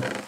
Thank you.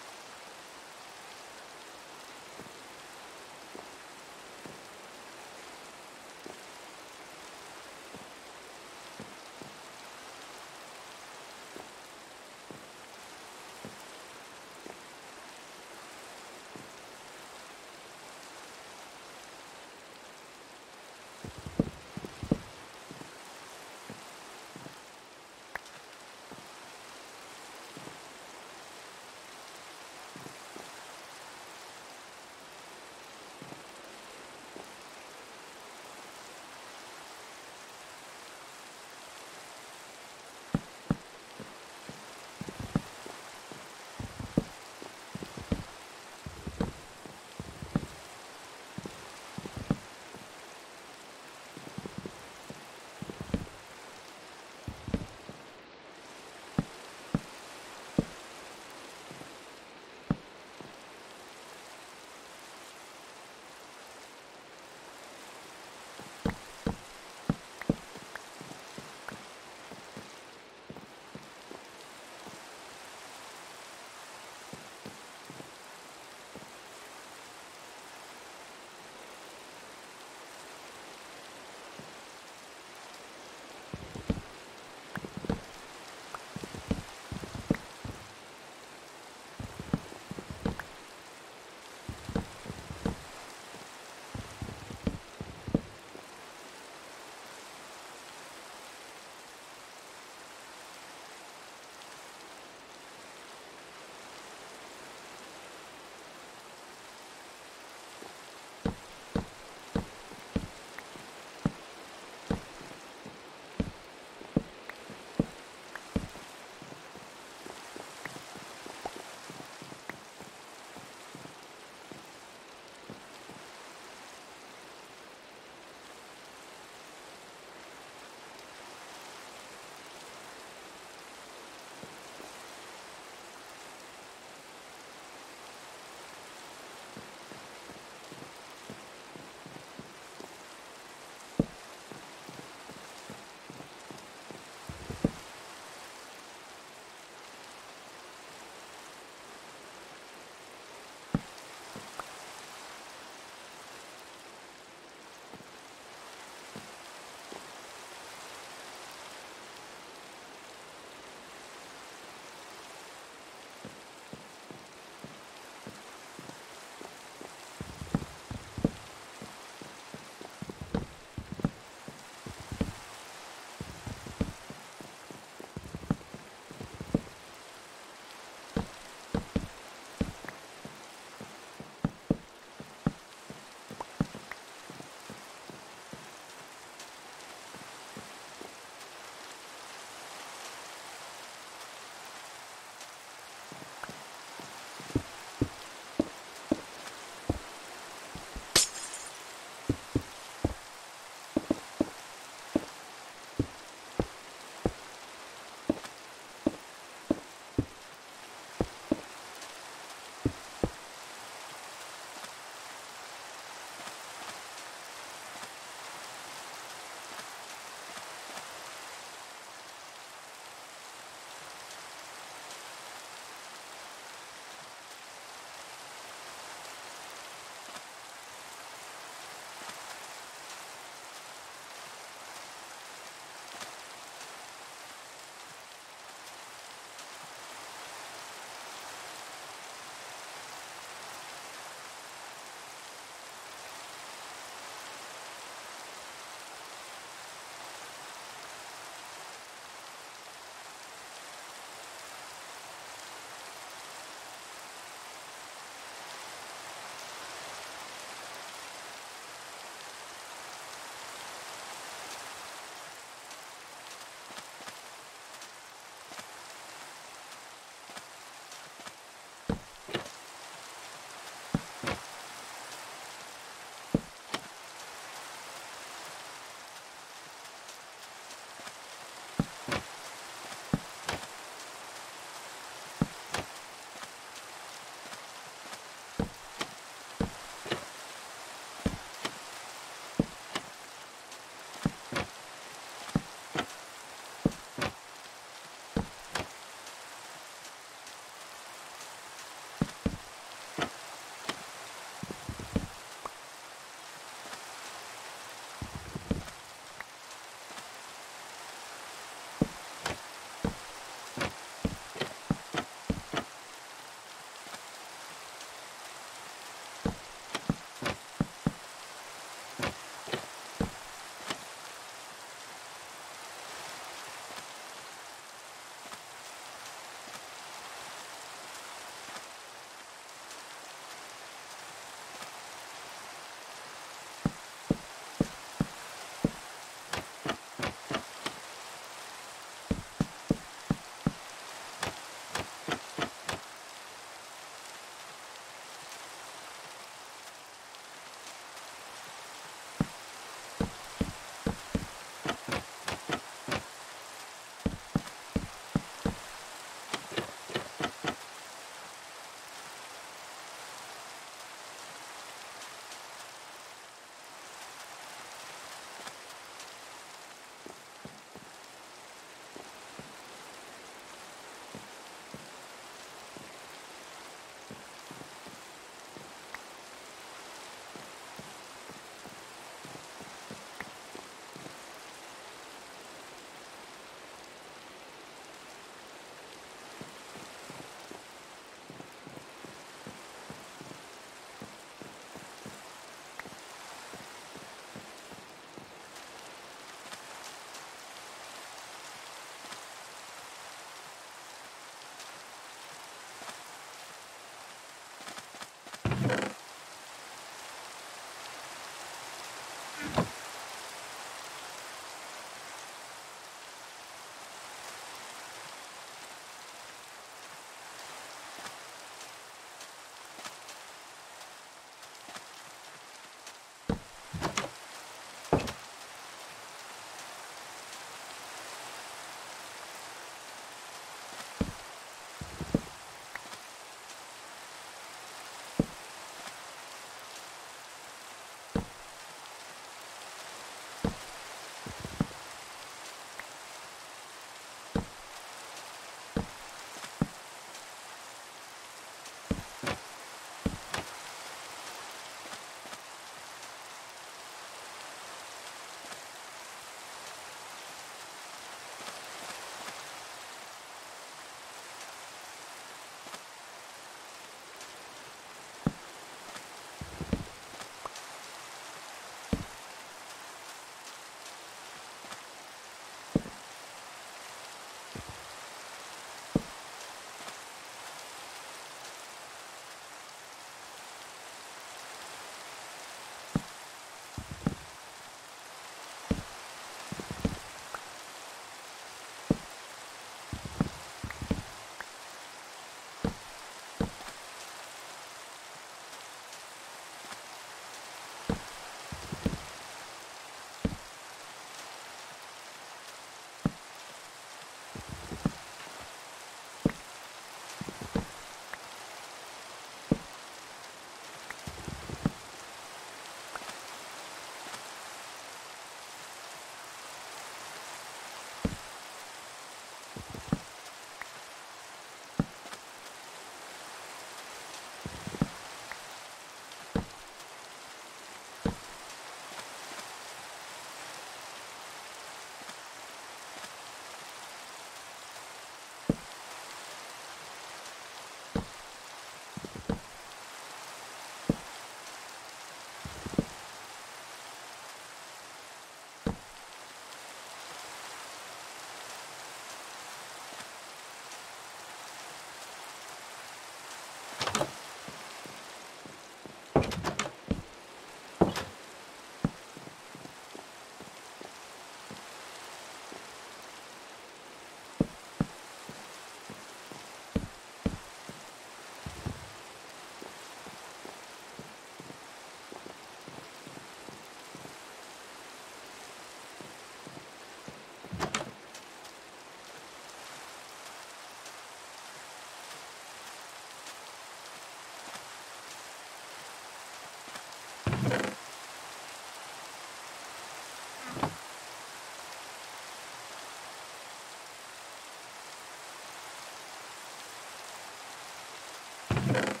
Thank you.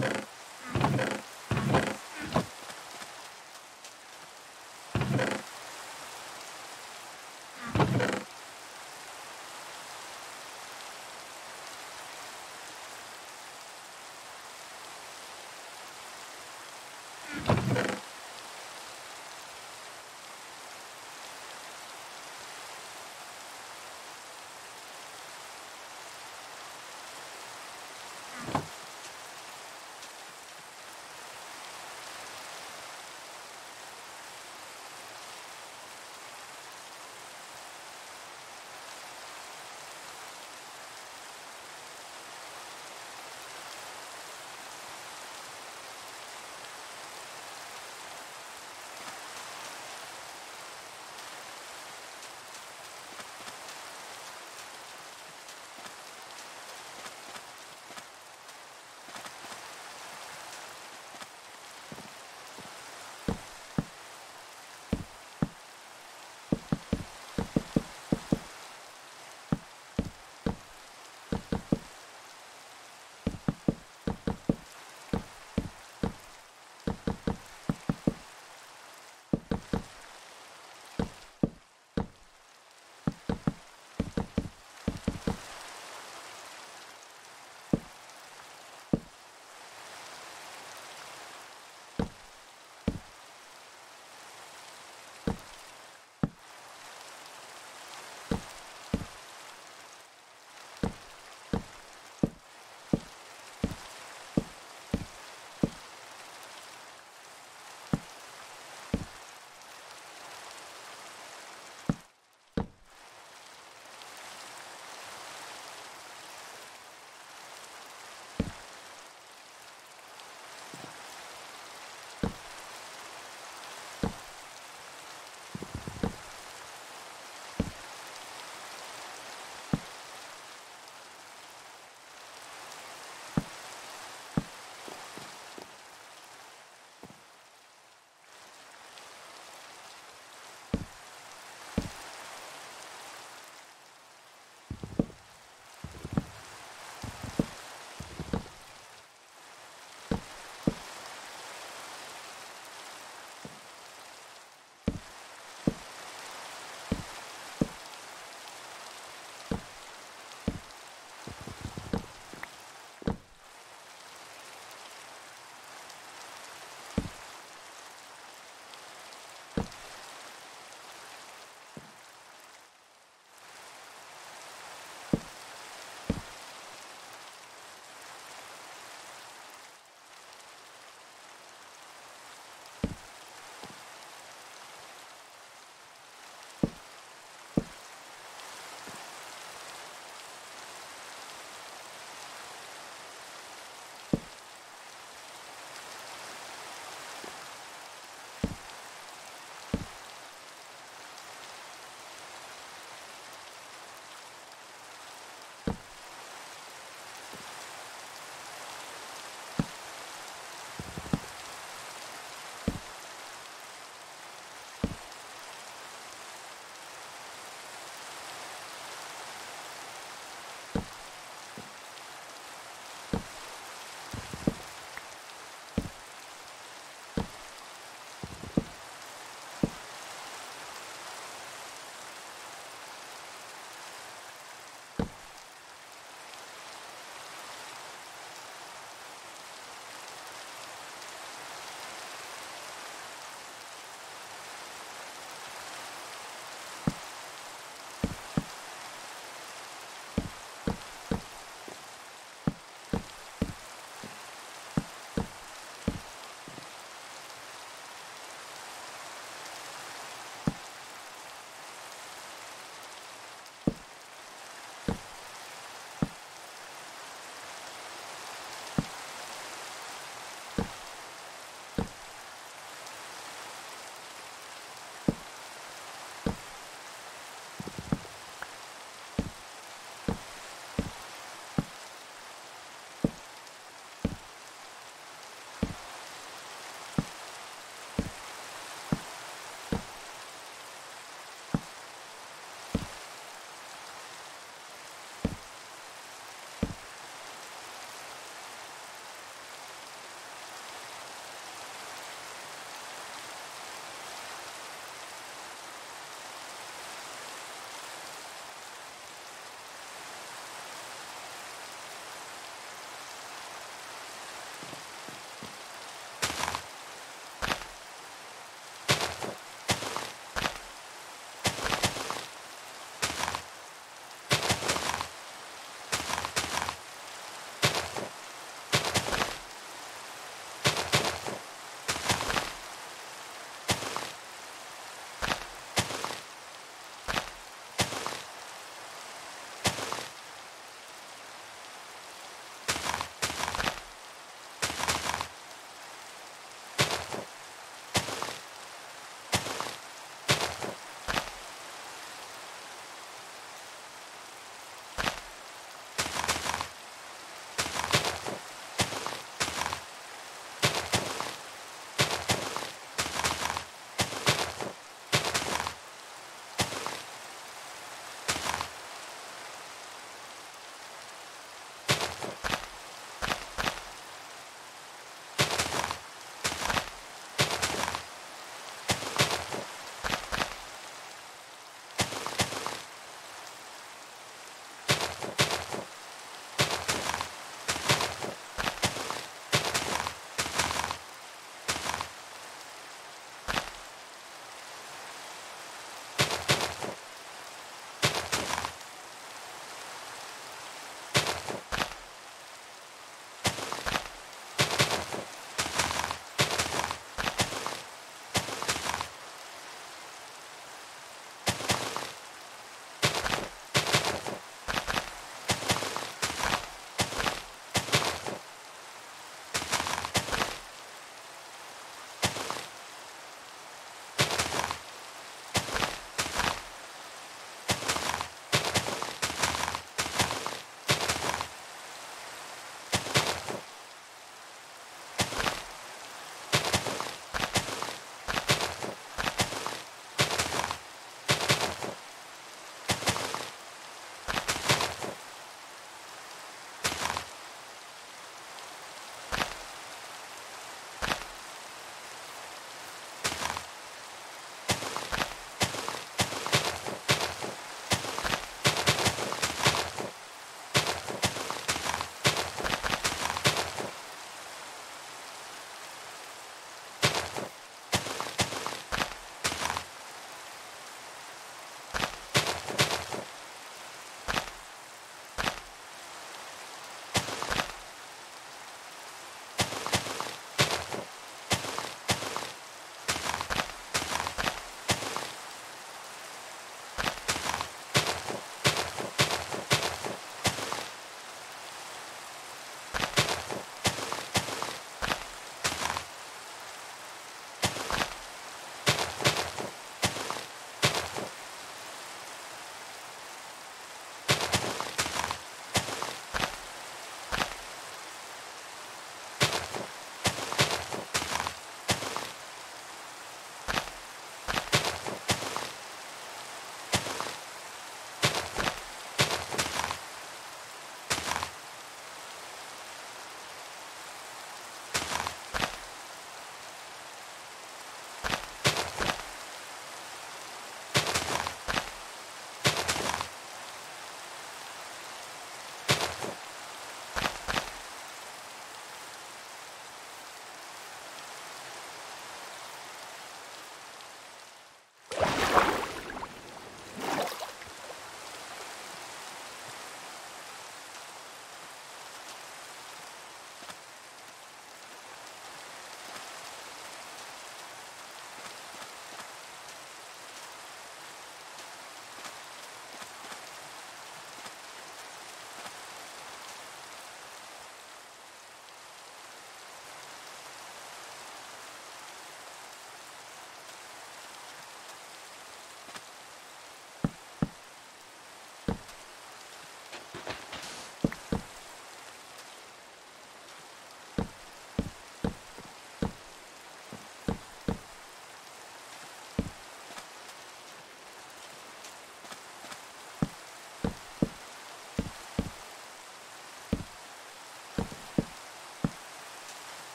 Thank you.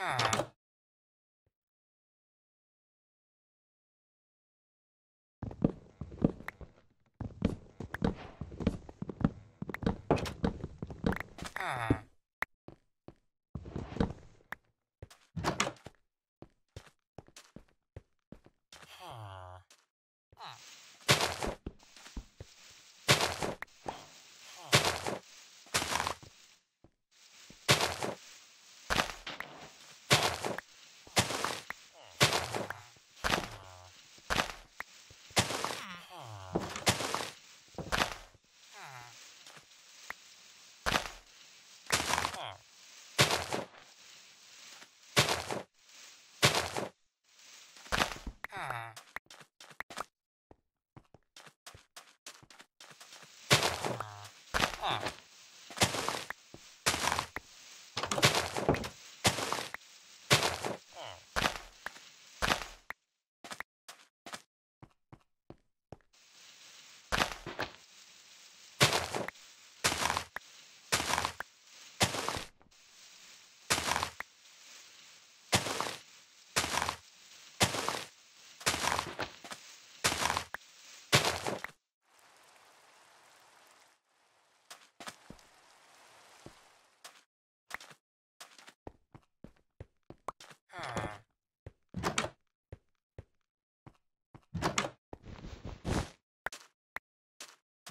Ah. Ah. Huh. Ah. 아!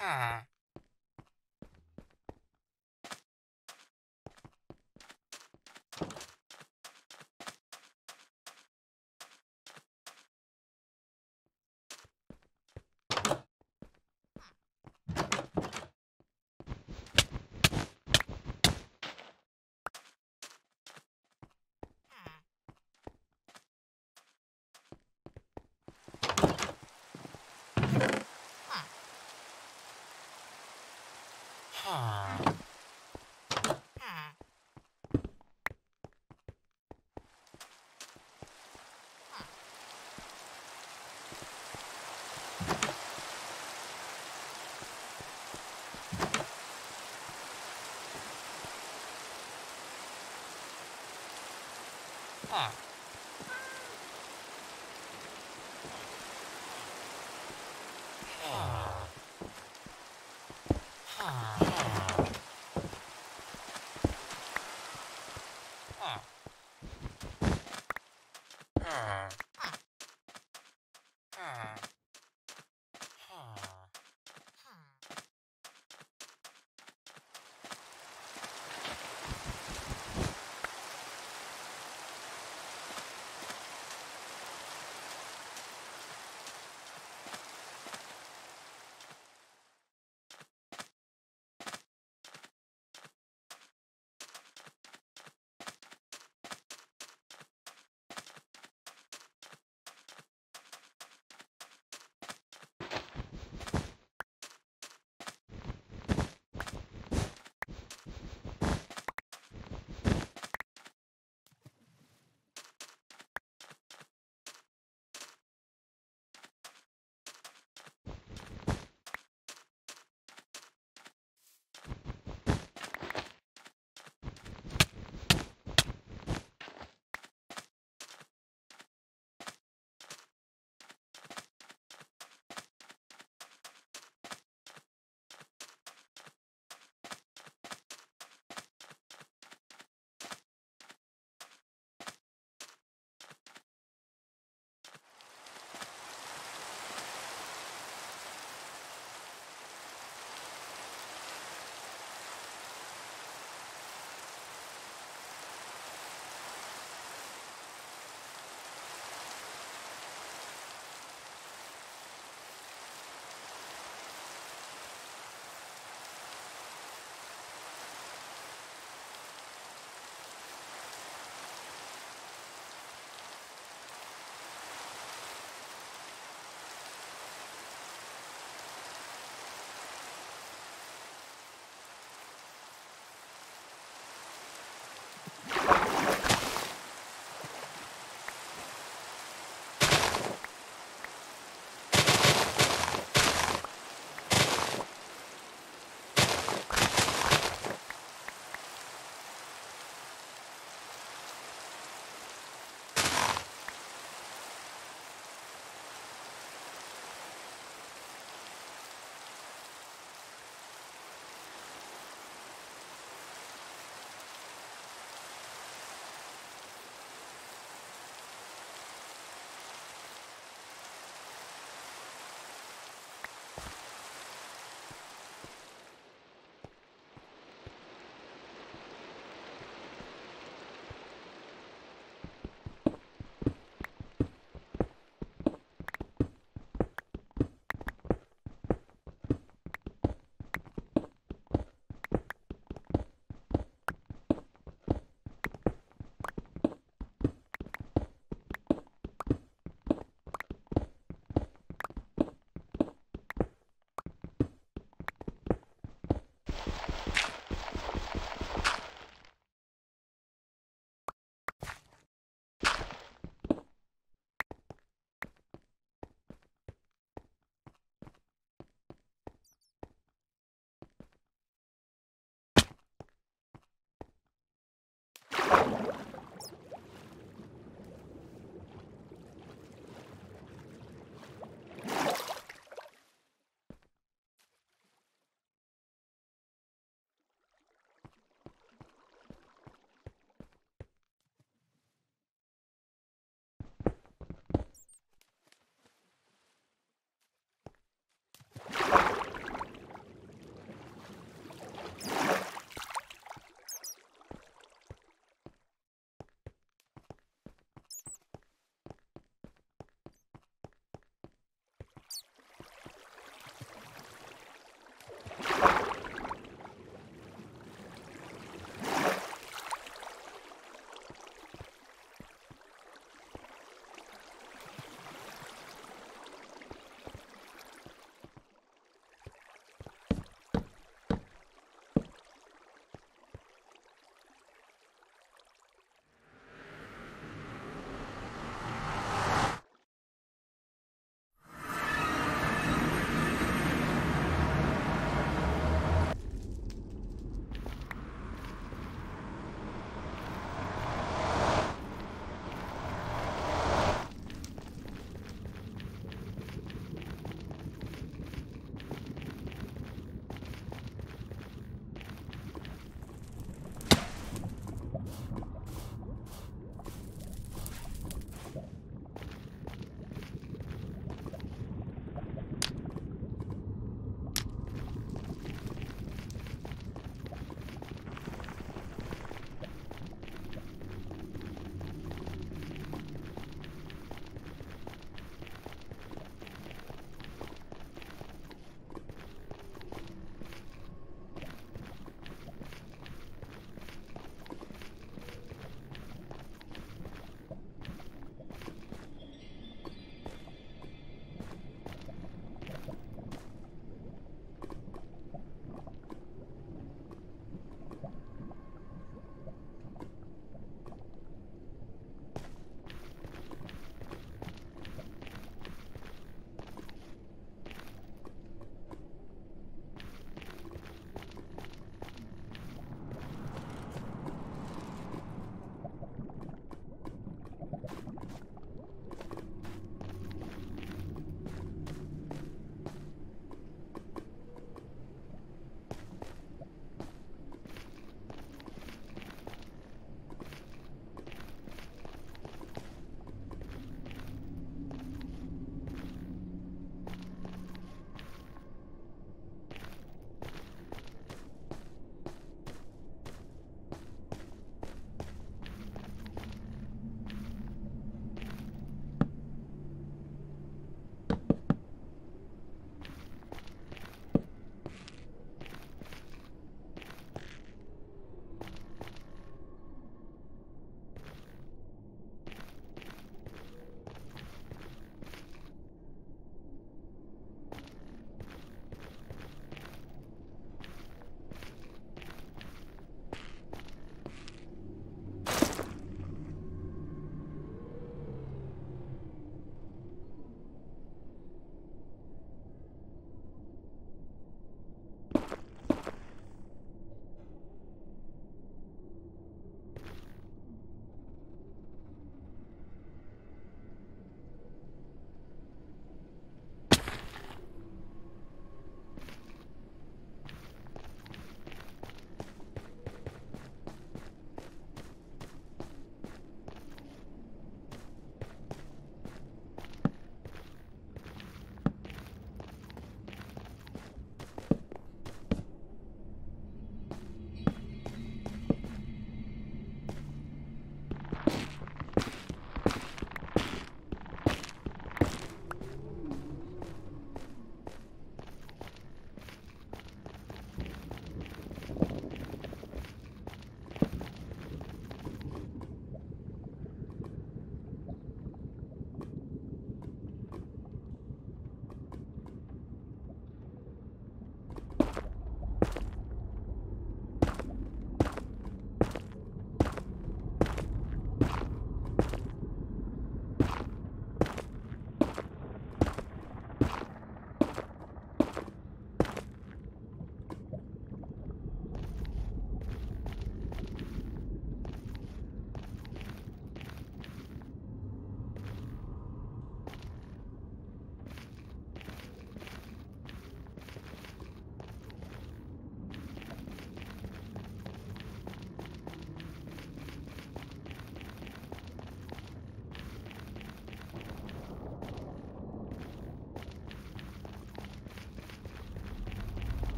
Ah. Ah.